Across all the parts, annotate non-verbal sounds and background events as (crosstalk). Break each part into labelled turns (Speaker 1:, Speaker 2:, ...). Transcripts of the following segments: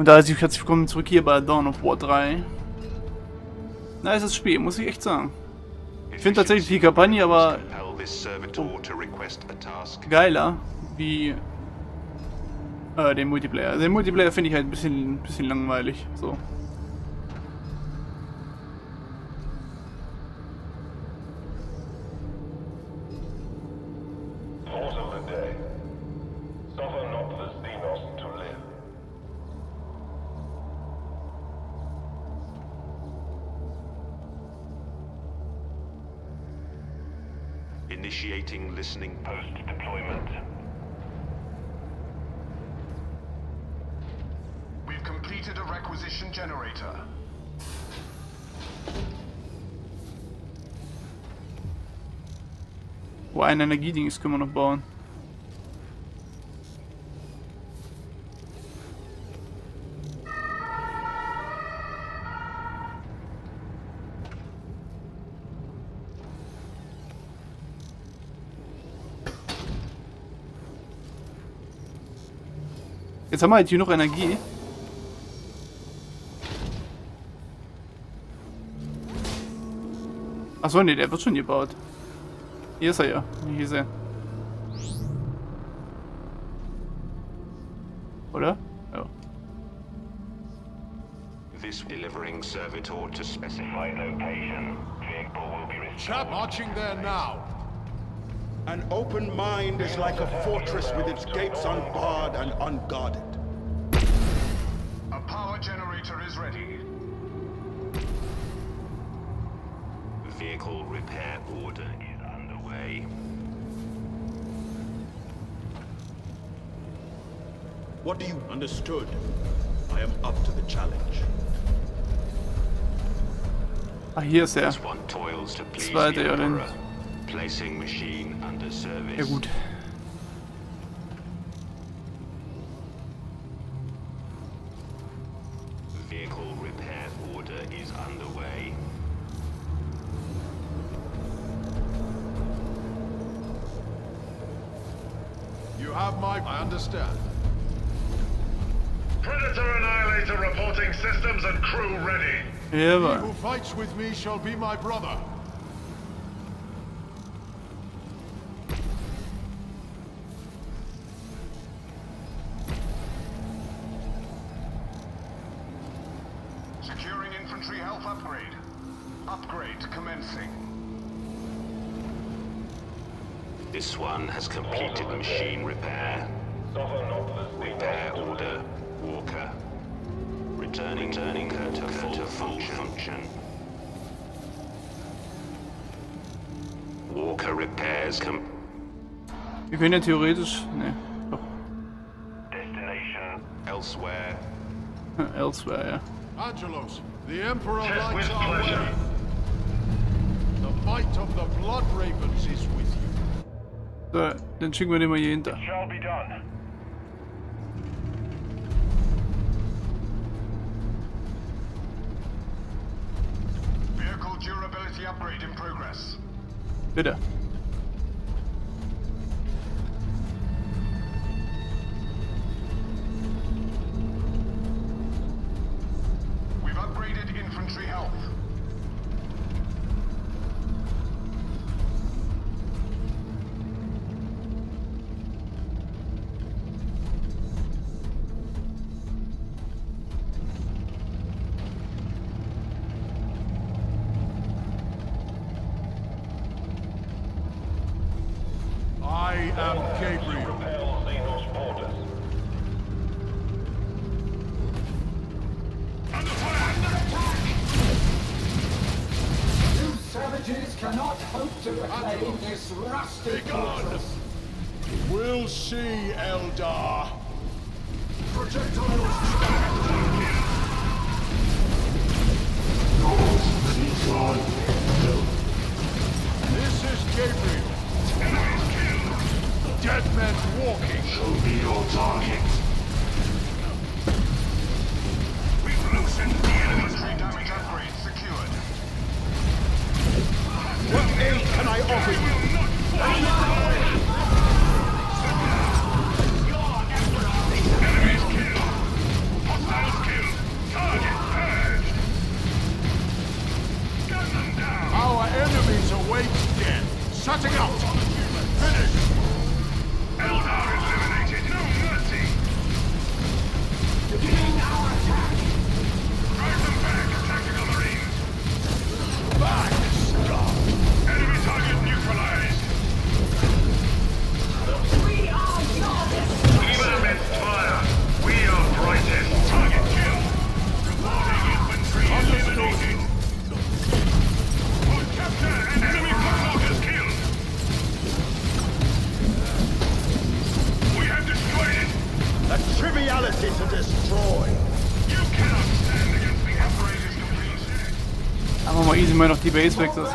Speaker 1: Und da herzlich willkommen zurück hier bei Dawn of War 3. Nices Spiel, muss ich echt sagen. Ich finde tatsächlich die Kampagne aber geiler wie äh, den Multiplayer. Den Multiplayer finde ich halt ein bisschen, bisschen langweilig. So.
Speaker 2: Listening post deployment.
Speaker 3: We've completed a requisition generator.
Speaker 1: Oh, ein Energiedings können wir noch bauen. Jetzt haben wir halt hier noch Energie. Achso, nee, der wird schon gebaut. Hier ist er ja, hier sehen. Oder? Ja.
Speaker 2: This delivering servitor to specified location. Vehicle will be
Speaker 4: Chap marching there now.
Speaker 5: An open mind is like a fortress with its gates unbarred and unguarded.
Speaker 2: Vehicle repair order is underway.
Speaker 5: What do you understood? I am up to the challenge.
Speaker 1: Ah, hier ist er.
Speaker 2: This one toils to please
Speaker 1: Zweite,
Speaker 2: the
Speaker 1: ja, den-
Speaker 2: Emperor. Placing machine under service.
Speaker 1: Ja gut.
Speaker 4: Fights with me shall be my brother.
Speaker 3: Securing infantry health upgrade. Upgrade commencing.
Speaker 2: This one has completed machine repair. Repair order, Walker. Returning, returning her to full, to full function. Walker
Speaker 1: Wir können ja theoretisch... Ne, doch.
Speaker 2: destination elsewhere. (laughs)
Speaker 1: Elsewhere, ja.
Speaker 4: Angelos, the Emperor
Speaker 3: Check
Speaker 4: likes our
Speaker 3: pleasure.
Speaker 4: way. The might of the Blood Ravens is with you.
Speaker 1: So, dann schicken wir den mal hier hinter.
Speaker 3: Shall be done.
Speaker 1: Bitte.
Speaker 4: Am Gabriel.
Speaker 6: You
Speaker 3: die Base fixes.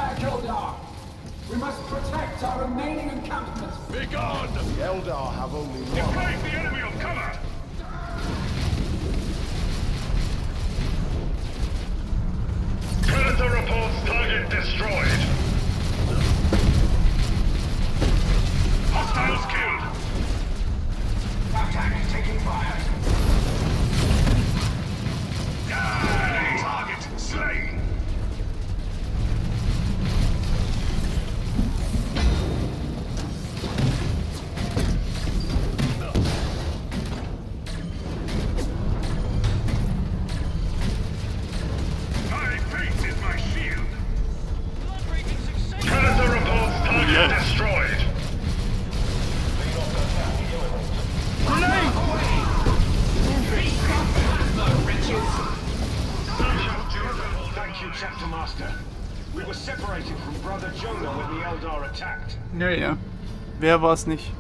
Speaker 3: Wer war es nicht?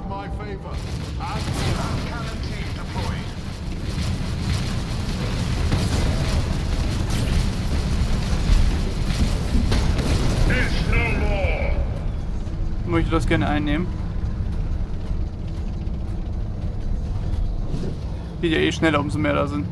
Speaker 4: have my favor. And
Speaker 7: cannon team deployed.
Speaker 3: Ich möchte das gerne einnehmen. Geht ja eh schneller, umso mehr da sind.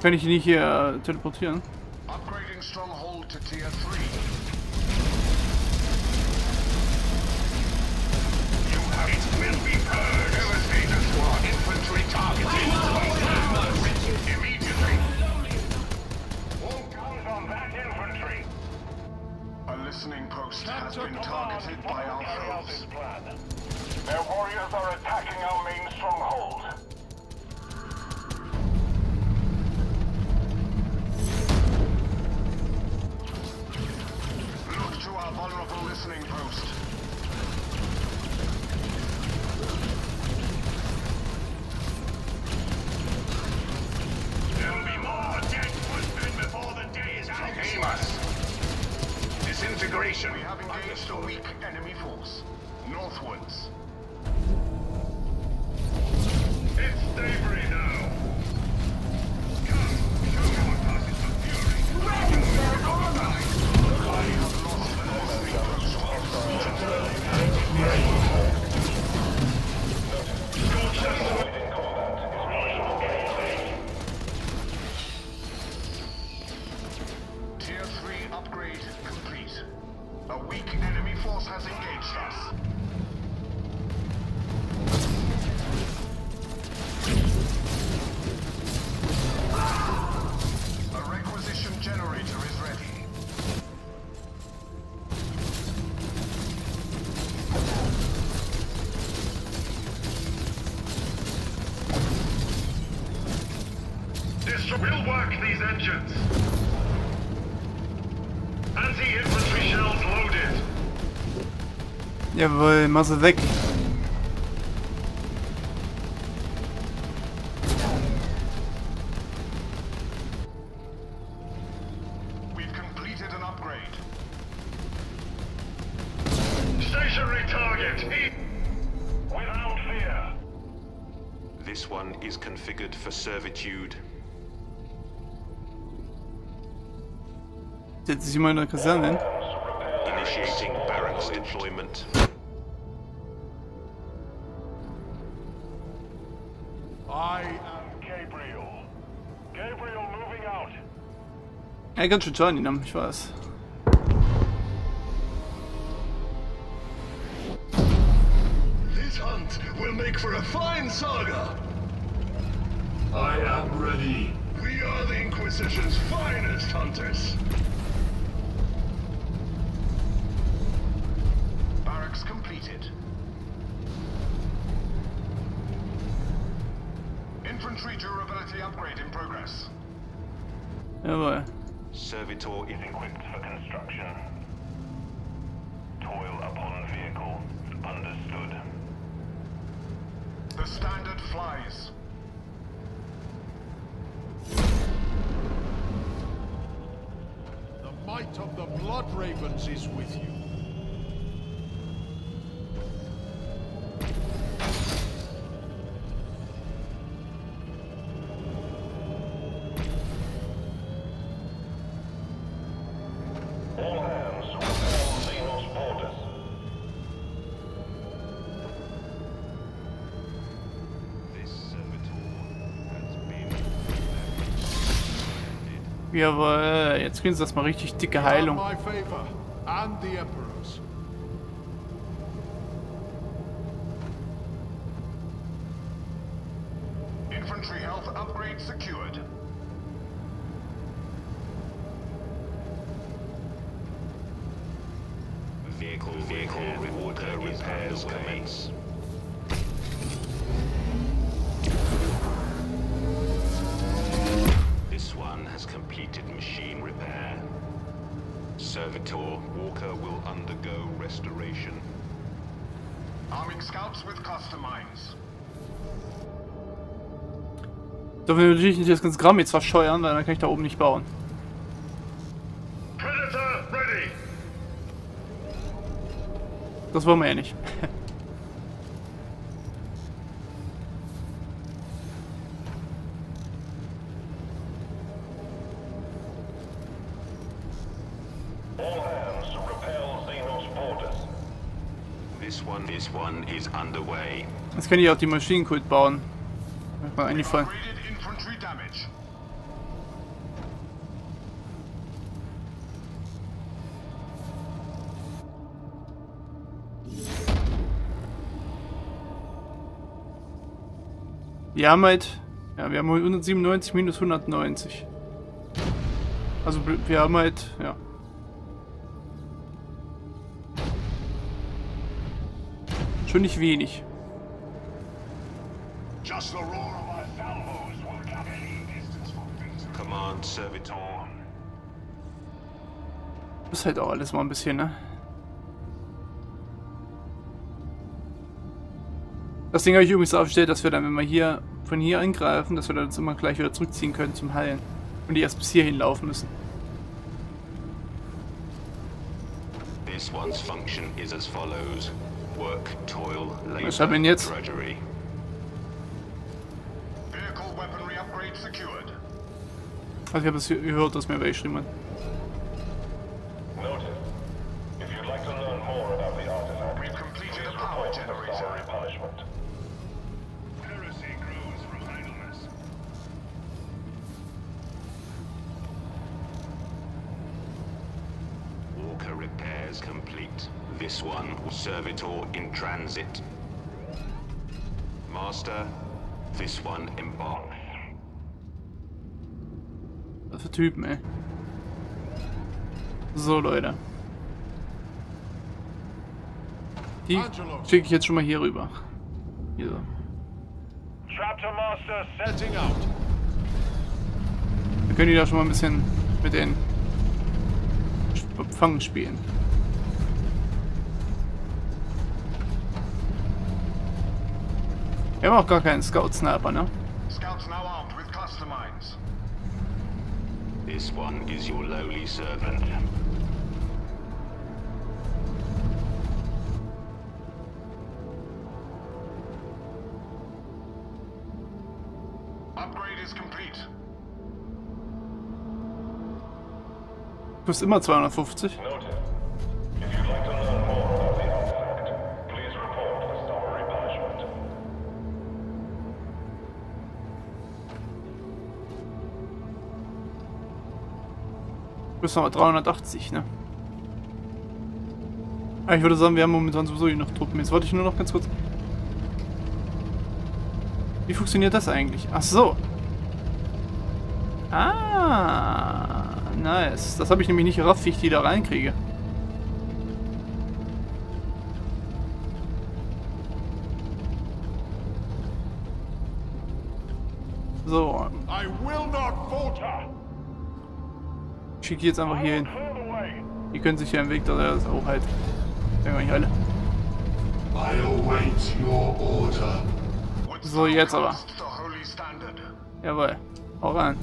Speaker 3: Und kann ich ihn nicht hier äh, teleportieren? Jawohl, Masse weg.
Speaker 2: This one is configured for servitude.
Speaker 3: Mal in der Kaserne hin.
Speaker 2: Initiating barracks deployment.
Speaker 3: Ja, ganz schön Journey genommen, ich weiß. This hunt will make for a fine saga.
Speaker 8: I am ready.
Speaker 3: We are the Inquisition's finest hunters. Barracks completed. Infantry durability upgrade in progress.
Speaker 1: Jawohl.
Speaker 2: Servitor is equipped for construction. Toil upon vehicle. Understood.
Speaker 3: The standard flies.
Speaker 4: The might of the Blood Ravens is with you.
Speaker 1: Jawohl, jetzt kriegen sie das mal richtig dicke Heilung.
Speaker 3: Infantry health upgrade secured.
Speaker 2: Vehicle, vehicle, water repairs commence. Machine repair. Servitor Walker will undergo restoration.
Speaker 3: Arming scouts with cluster mines.
Speaker 1: Dürfen wir natürlich nicht das ganze Gramm jetzt verscheuern, weil dann kann ich da oben nicht bauen.
Speaker 3: Predator ready.
Speaker 1: Das wollen wir ja nicht. (laughs) Jetzt kann ich auch die Maschinenkult bauen. Hat mir eingefallen. Wir haben halt. Ja, wir haben 197 minus 190. Also wir haben halt. Ja.
Speaker 2: Command Servitor.
Speaker 1: Das ist halt auch alles mal ein bisschen, ne? Das Ding habe ich übrigens aufgestellt, dass wir dann, wenn wir hier von hier angreifen, dass wir dann uns immer gleich wieder zurückziehen können zum Heilen. Und die erst bis hierhin laufen müssen.
Speaker 2: This one's function is as follows.
Speaker 1: Was haben wir denn jetzt? Also ich habe es gehört, dass mir weggeschrieben hat. Typen, ey. So, Leute. Die schicke ich jetzt schon mal hier rüber. Hier so. Dann können die da schon mal ein bisschen mit den Fangen spielen. Wir haben auch gar keinen Scout-Sniper, ne?
Speaker 3: Scouts now armed.
Speaker 2: This one is your lowly servant.
Speaker 3: Upgrade is complete.
Speaker 1: Kostet immer 250. Plus noch 380, ne? Aber ich würde sagen, wir haben momentan sowieso noch Truppen. Jetzt wollte ich nur noch ganz kurz... Wie funktioniert das eigentlich? Ach so. Ah, nice. Das habe ich nämlich nicht gerafft, wie ich die da reinkriege. schicke jetzt einfach hier hin. Die können sich ja im Weg, da ist auch halt. Denken wir nicht alle. So, jetzt aber. Jawohl. Hau rein.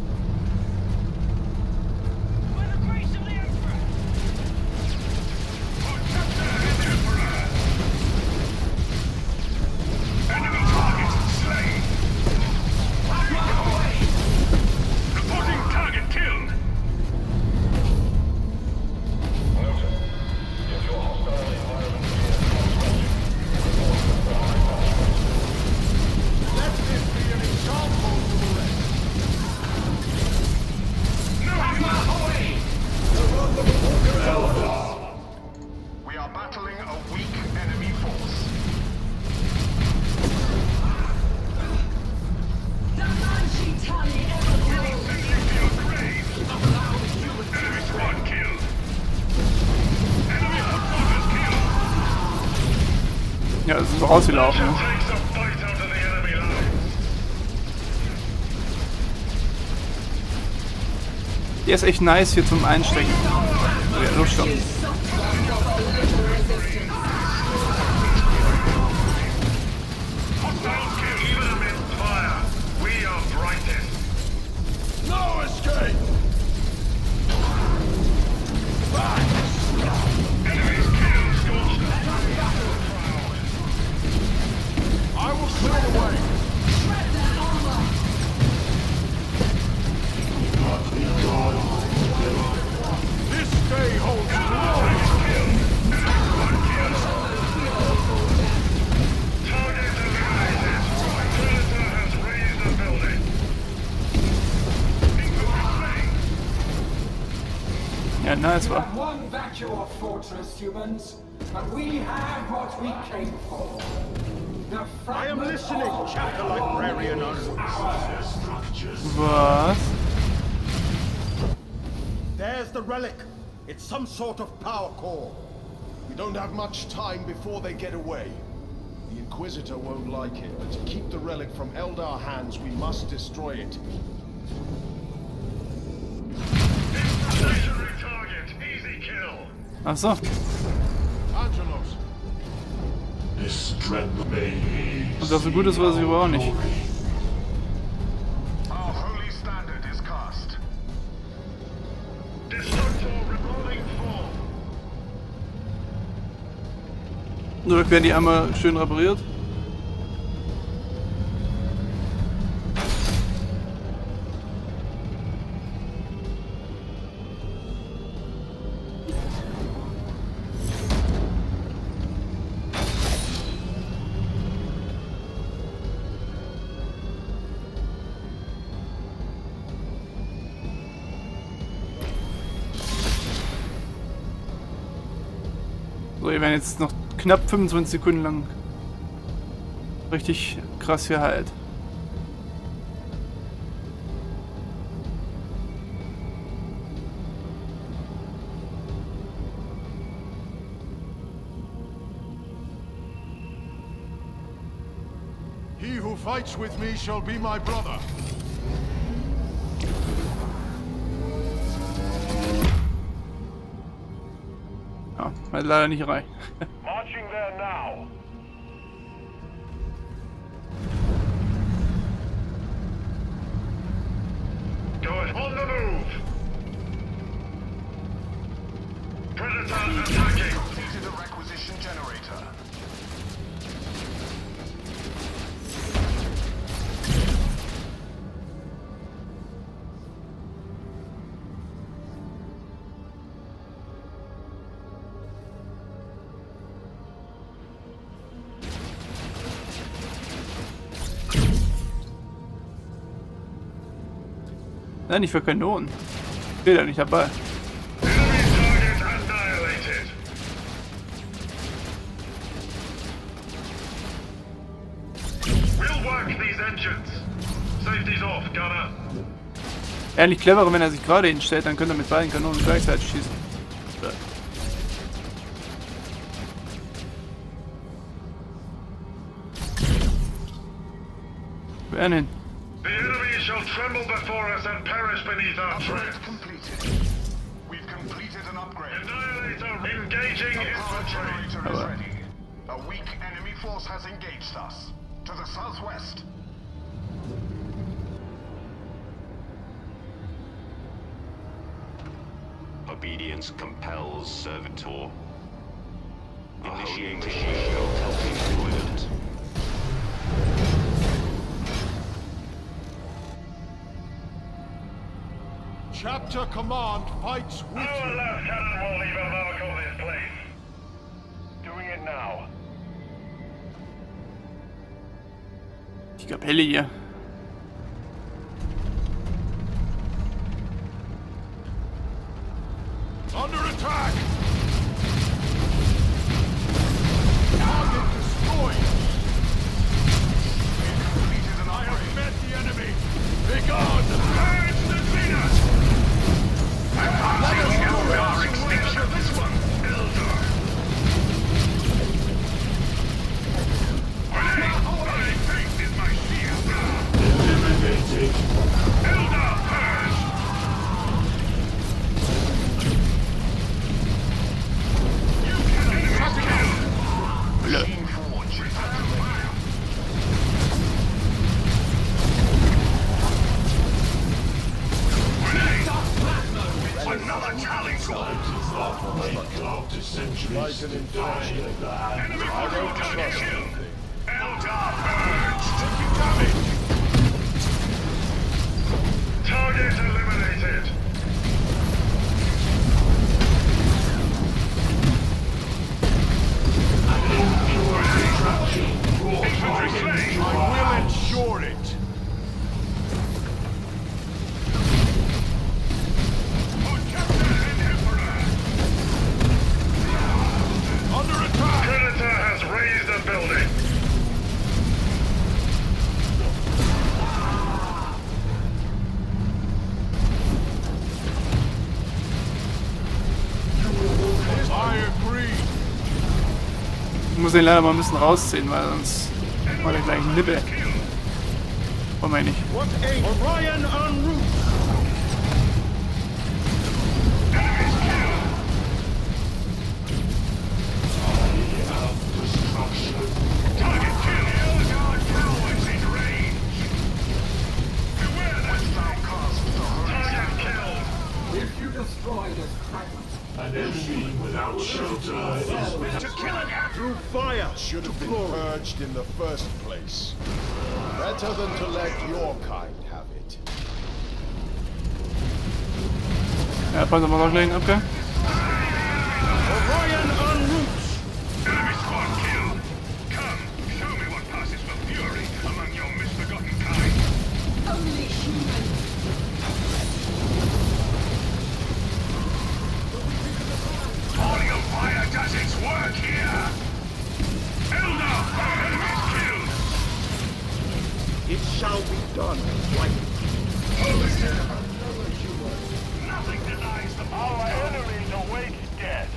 Speaker 7: Enemy lines.
Speaker 1: Der ist echt nice hier zum Einstecken. Oh ja, los schon.
Speaker 7: Hostiles killed slain.
Speaker 1: Ja, nice
Speaker 6: You
Speaker 1: war.
Speaker 6: have one vacuum fortress, humans, and we have what we came for. The
Speaker 9: I am listening,
Speaker 6: of
Speaker 9: chapter librarian Olu.
Speaker 1: Was?
Speaker 9: There's the relic. It's some sort of power core.
Speaker 4: We don't have much time before they get away. The Inquisitor won't like it, but to keep the relic from Eldar hands, we must destroy it.
Speaker 1: Ach so. Und dafür gut ist, weiß ich aber auch nicht. Nur werden die einmal schön repariert. So, wir werden jetzt noch knapp 25 Sekunden lang richtig krass hier halt.
Speaker 4: he who fights with me shall be my brother.
Speaker 1: Ja, hat leider nicht rein.
Speaker 7: Marching there now. Go ahead. On the move. Predators attacking.
Speaker 3: Completed a requisition generator.
Speaker 1: Nein, nicht für Kanonen. Steht da nicht dabei. Eigentlich cleverer, wenn er sich gerade hinstellt, dann könnte er mit beiden Kanonen gleichzeitig schießen. So. Wer hin?
Speaker 10: Us beneath our tread.
Speaker 4: completed. We've completed an upgrade.
Speaker 10: Annihilator engaging infantry.
Speaker 4: generator is ready. A weak enemy force has engaged us. To the southwest.
Speaker 2: Obedience compels servitor. Initiating helping deployment.
Speaker 4: Chapter Command fights with
Speaker 10: Our left cannon will leave a mark on this place. Doing it now.
Speaker 1: Die Kapelle hier.
Speaker 4: Under attack!
Speaker 1: Den leider mal ein bisschen rausziehen, weil sonst war der gleich ein Nippe. Wollen wir nicht.
Speaker 9: What a Orion en route!
Speaker 10: Target kill. Eldar cowards in range. Beware that strike. Target killed.
Speaker 11: If you destroy this fragment,
Speaker 10: To kill an app.
Speaker 9: Through fire!
Speaker 4: Should have been purged in the first place. Better than to let your kind have it.
Speaker 1: Ja, passen wir noch gleich ab, gell?
Speaker 9: Orion en route!
Speaker 10: Enemy squad killed. Come, show me what passes for fury among your misbegotten kind.
Speaker 6: Only
Speaker 9: It shall be done.
Speaker 10: Nothing denies them. Our enemies await death.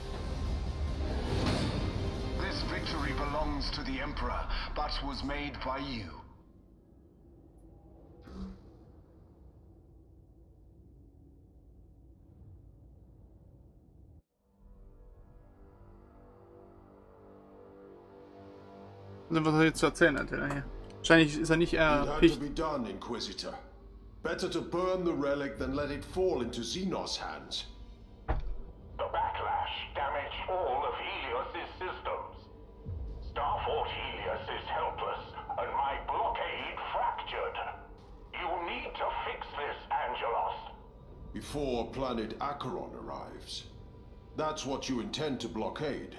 Speaker 4: belongs to the Emperor, but was made by you.
Speaker 1: Also, was er jetzt zu erzählen hat, der hier. Wahrscheinlich ist er nicht
Speaker 4: It had to
Speaker 1: Picht.
Speaker 4: be done, Inquisitor. Better to burn the relic than let it fall into Xenos' hands.
Speaker 8: The backlash damaged all of Helios's
Speaker 4: Before planet Acheron arrives. That's what you intend to blockade.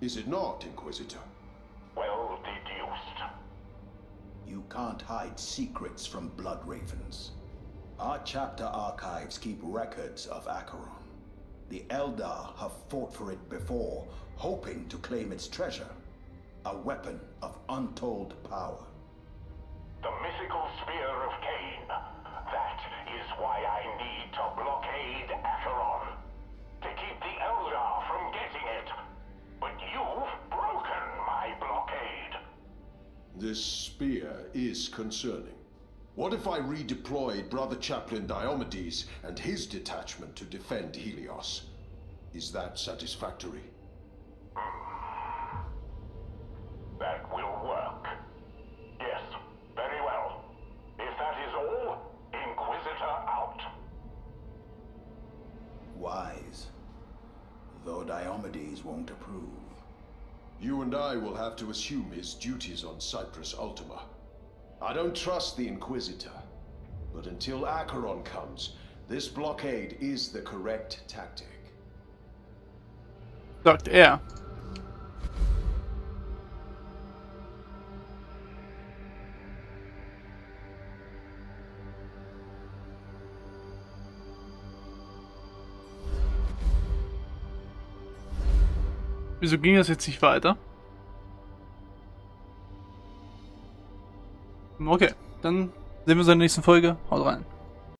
Speaker 4: Is it not, Inquisitor?
Speaker 8: Well deduced.
Speaker 9: You can't hide secrets from Blood Ravens. Our chapter archives keep records of Acheron. The Eldar have fought for it before, hoping to claim its treasure. A weapon of untold power.
Speaker 8: The mythical spear of Khaine.
Speaker 4: This spear is concerning. What if I redeployed Brother Chaplain Diomedes and his detachment to defend Helios? Is that satisfactory? I will have to assume his duties on Cyprus Ultima. I don't trust the Inquisitor. But until Acheron comes, this blockade is the correct tactic.
Speaker 1: Sagt er. Wieso ging das jetzt nicht weiter? Okay, dann sehen wir uns in der nächsten Folge. Haut rein.